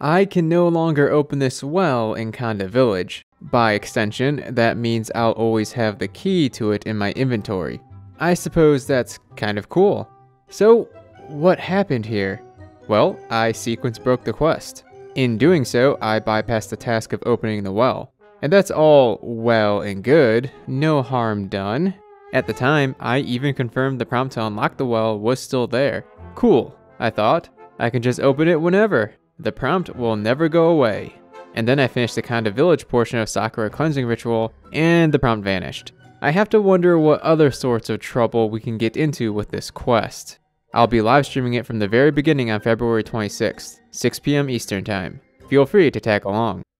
I can no longer open this well in Konda Village. By extension, that means I'll always have the key to it in my inventory. I suppose that's kind of cool. So, what happened here? Well, I sequence broke the quest. In doing so, I bypassed the task of opening the well. And that's all well and good, no harm done. At the time, I even confirmed the prompt to unlock the well was still there. Cool, I thought. I can just open it whenever. The prompt will never go away. And then I finished the Konda Village portion of Sakura cleansing ritual, and the prompt vanished. I have to wonder what other sorts of trouble we can get into with this quest. I'll be live streaming it from the very beginning on February 26th, 6 p.m. Eastern Time. Feel free to tag along.